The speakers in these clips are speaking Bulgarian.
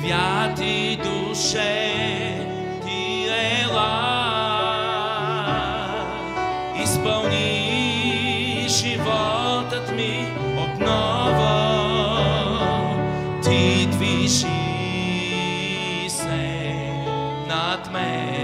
святи душе, ти ела, изпълни животът ми отново, ти движи се над мен.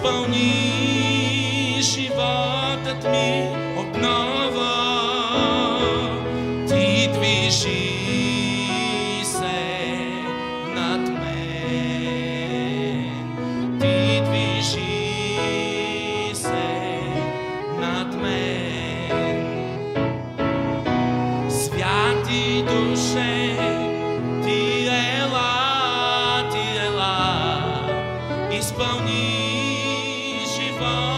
изпълни животът ми отново. Ти движи се над мен. Ти движи се над мен. Святи душе, ти ела, ти ела, изпълни phone.